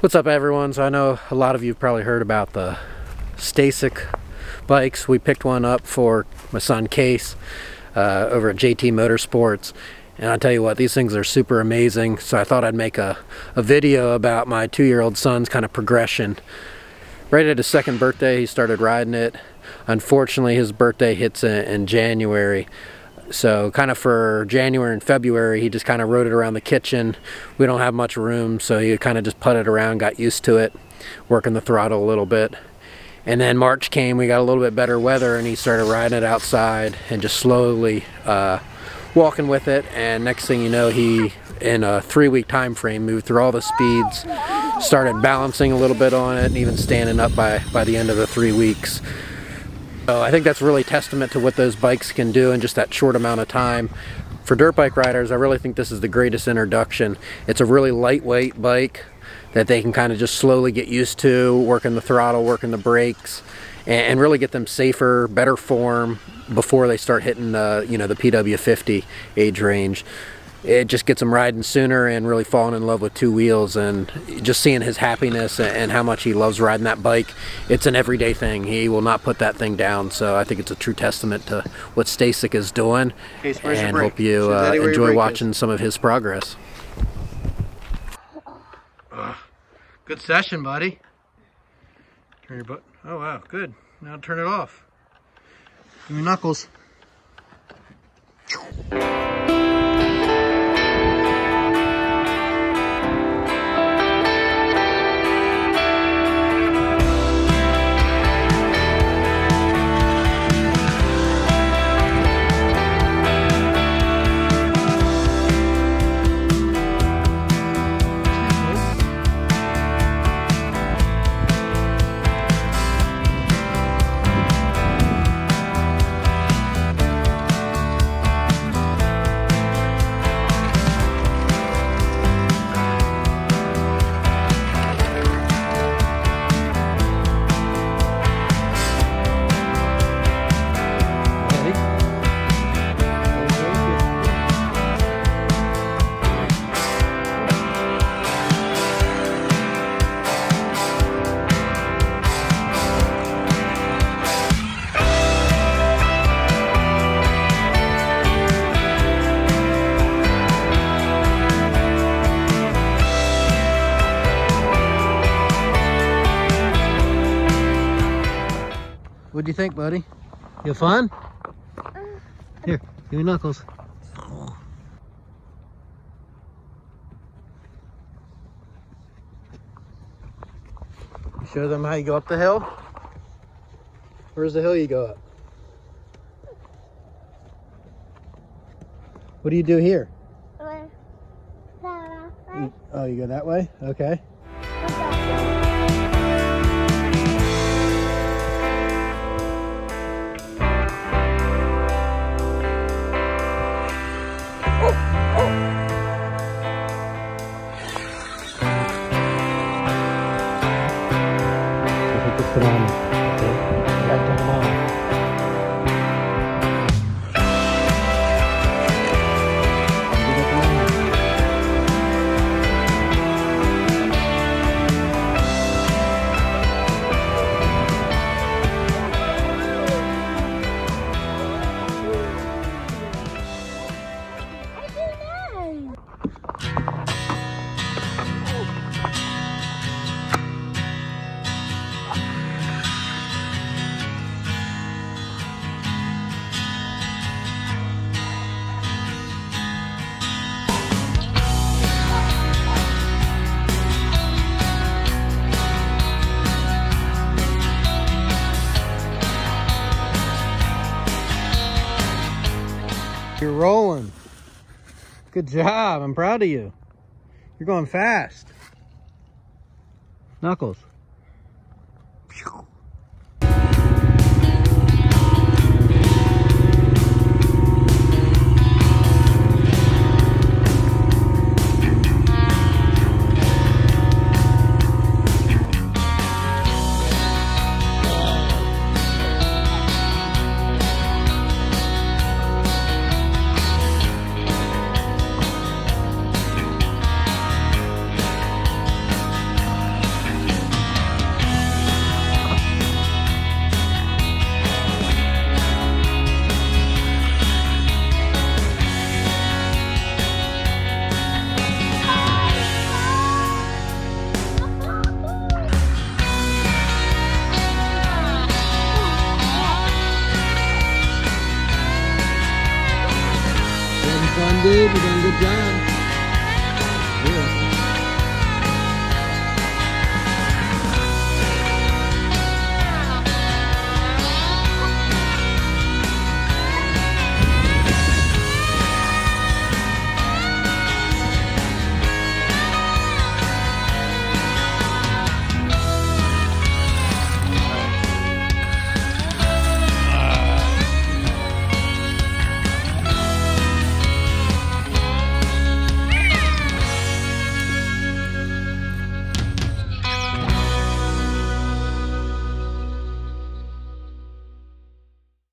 What's up everyone? So I know a lot of you have probably heard about the Stacyc bikes. We picked one up for my son Case uh, over at JT Motorsports. And I'll tell you what, these things are super amazing. So I thought I'd make a, a video about my two-year-old son's kind of progression. Right at his second birthday, he started riding it. Unfortunately, his birthday hits in, in January. So kind of for January and February, he just kind of rode it around the kitchen. We don't have much room, so he kind of just put it around, got used to it, working the throttle a little bit. And then March came, we got a little bit better weather, and he started riding it outside and just slowly uh, walking with it. And next thing you know, he, in a three-week time frame, moved through all the speeds, started balancing a little bit on it, and even standing up by, by the end of the three weeks. So I think that's really testament to what those bikes can do in just that short amount of time. For dirt bike riders, I really think this is the greatest introduction. It's a really lightweight bike that they can kind of just slowly get used to, working the throttle, working the brakes, and really get them safer, better form before they start hitting the, you know, the PW50 age range it just gets him riding sooner and really falling in love with two wheels and just seeing his happiness and how much he loves riding that bike. It's an everyday thing. He will not put that thing down. So i think it's a true testament to what Stacyc is doing. Case, and hope you uh, enjoy watching is. some of his progress. Uh, good session buddy. Turn your butt. Oh wow. Good. Now turn it off. Give me knuckles What'd you think, buddy? You have fun? Here, give me knuckles. Show them how you go up the hill. Where's the hill you go up? What do you do here? Oh, you go that way? Okay. phenomenal. You're rolling. Good job. I'm proud of you. You're going fast. Knuckles. fun, dude. You're doing a good job.